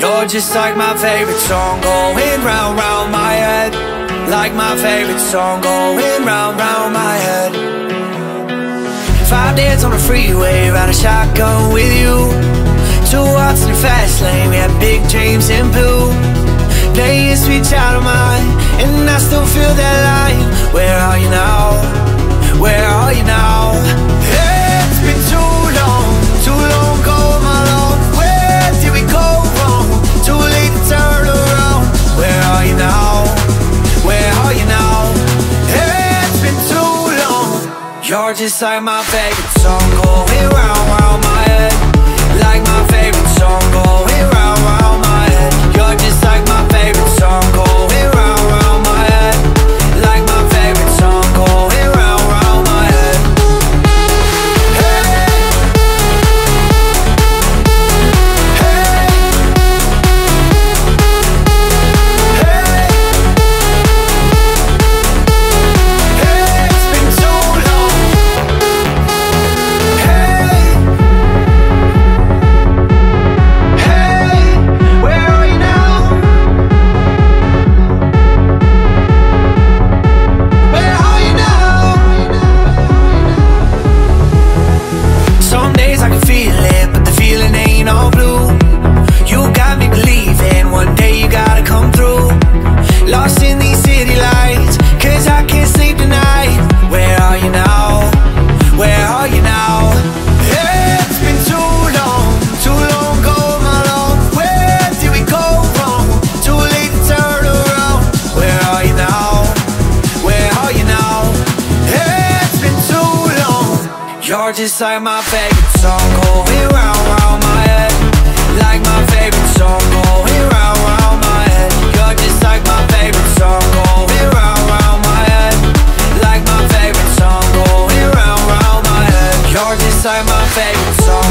You're just like my favorite song going round, round my head. Like my favorite song going round, round my head. Five days on the freeway, ride a shotgun with you. Two hearts in the fast lane, we had big dreams in blue. Playing sweet child of mine, and I still feel that line. Where are you now? Where are you now? You're just like my favorite song. Going round, round my heart just like my favorite song. Going round, round my head Like my favorite song. Going round, round my head You're just like my favorite song. Going round, round my head Like my favorite song. Going round, round my head You're just like my favorite song.